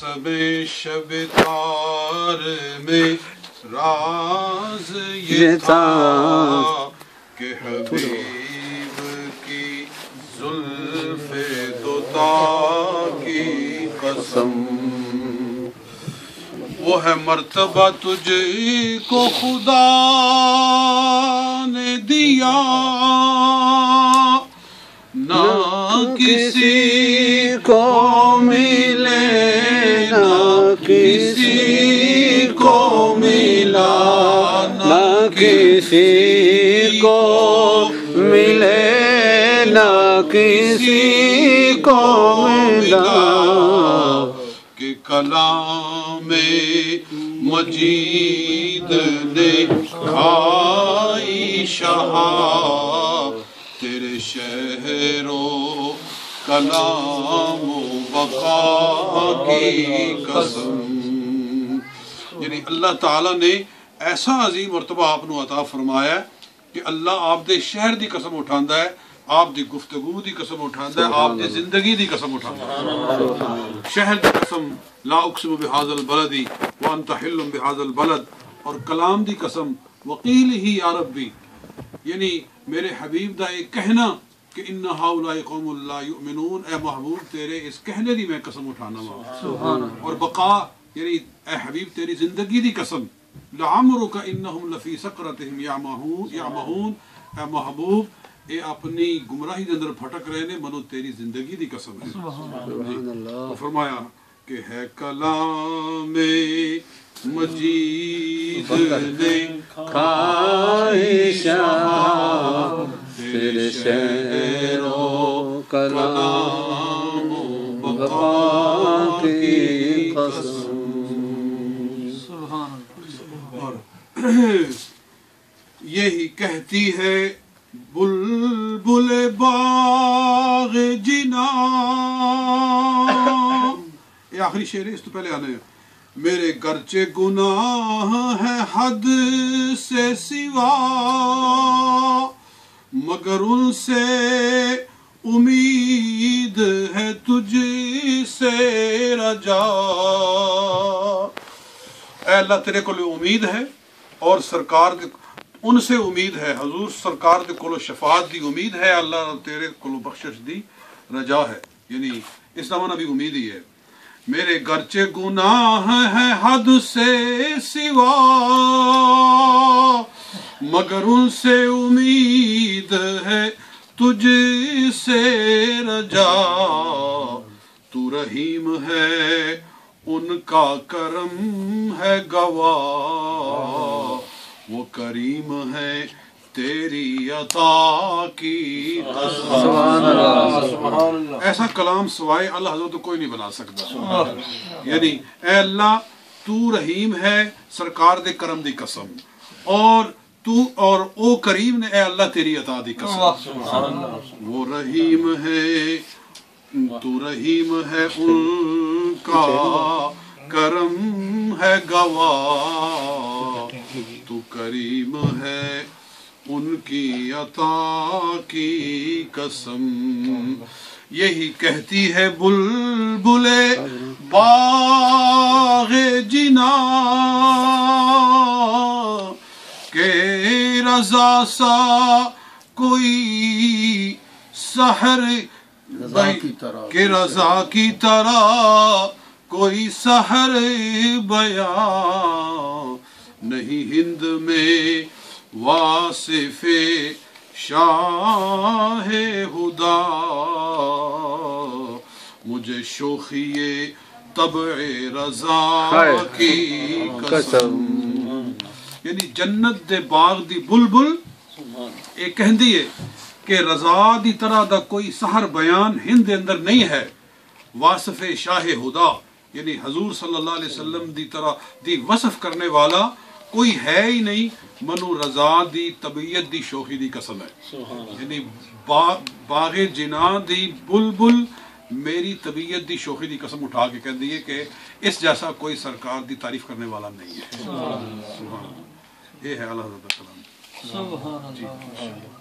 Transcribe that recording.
سب شب تار میں راز یہ تھا کہ حبیب کی زلف دوتا کی قسم۔ وہ ہے مرتبہ تجھ کو خدا نے دیا۔ نہ کسی کو ملے کسی کو ملے نہ کسی کو ملا۔ کہ کلام مجید نے کھائی شہا تیرے شہر و کلام و بقا کی قسم۔ یعنی اللہ تعالیٰ نے ایسا عظیم مرتبہ آپ نو عطا فرمایا ہے کہ اللہ آپ دے شہر دی قسم اٹھاندا ہے آپ دی گفتگو دی قسم اٹھاندا ہے آپ دی زندگی دی قسم اٹھاندا ہے۔ شہر دی قسم لا اقسم بهذا البلد وانت حل بهذا البلد اور کلام دی قسم وقیل ہی یا ربی۔ یعنی میرے حبیب دا ایک کہنا کہ ان ہاؤلاء قوم لا یؤمنون اے محبوب تیرے اس کہنے دی میں قسم اٹھانا وا۔ اور بقا یعنی اے حبیب تیری زندگی دی قسم۔ لعمرک انہم لفی سقرتہم یعمہون اے محبوب اے اپنی گمراہی دے اندر پھٹک رہے نے منو تیری زندگی دی قسم ہے۔ سبحان اللہ. تو فرمایا کہ ہے کلام مجید نے کھائی شاہ تیرے شہر و کلام بقا کی قسم۔ یہی کہتی ہے بلبل باغ جنا۔ یہ آخری شعر ہے، اس تو پہلے آنے میرے گرچے گناہ ہے حد سے سوا، مگر ان سے امید ہے تجھ سے رجا۔ اے اللہ، تیرے کو امید ہے۔ اور سرکار دے ان سے امید ہے۔ حضور سرکار دے کولو شفاعت دی امید ہے۔ اللہ تیرے کولو بخشش دی رجا ہے۔ یعنی اس زمانہ بھی امید ہی ہے۔ میرے گرچے گناہ ہے حد سے سوا، مگر ان سے امید ہے تجھ سے رجا۔ تو رحیم ہے، ان کا کرم ہے گواہ۔ وہ کریم ہے تیری عطا کی سبحان اللہ ایسا کلام سوائے اللہ حضرت کو کوئی نہیں بنا سکتا۔ یعنی اے اللہ تو رحیم ہے سرکار دے کرم دی قسم۔ اور تو اور او کریم نے اے اللہ تیری عطا دی قسم۔ وہ رحیم ہے تو رحیم ہے ان کا کرم ہے گواہ۔ کریم ہے ان کی عطا کی قسم۔ یہی کہتی ہے بلبل باغ جنا کہ رضا سا کوئی سحر کہ رضا کی طرح کوئی سحر بیان۔ نہیں ہند میں واصف شاہ ہدا۔ مجھے شوخی طبع رضا کی قسم۔ یعنی جنت دے باغ دی بلبل۔ یہ کہندی ہے کہ رضا دی طرح دا کوئی سحر بیان ہند دے اندر نہیں ہے۔ واصف شاہ ہدا یعنی حضور صلی اللہ علیہ وسلم دی طرح دی وصف کرنے والا کوئی ہے ہی نہیں منو رضا دی طبیعت دی شوخی دی قسم ہے یعنی باغ جنا دی بلبل میری طبیعت دی شوخی دی قسم اٹھا کے کہہ دیئے کہ اس جیسا کوئی سرکار دی تعریف کرنے والا نہیں ہے سبحان یہ ہے اللہ حضرت السلام سبحان اللہ